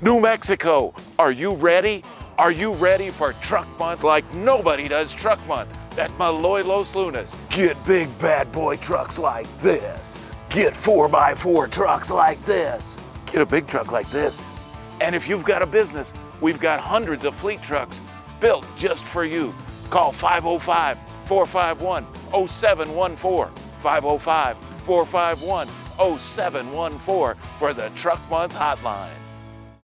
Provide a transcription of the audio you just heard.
New Mexico, are you ready? Are you ready for Truck Month like nobody does Truck Month at Melloy Los Lunas? Get big bad boy trucks like this. Get 4x4 trucks like this. Get a big truck like this. And if you've got a business, we've got hundreds of fleet trucks built just for you. Call 505 451 0714. 505 451 0714 for the Truck Month Hotline.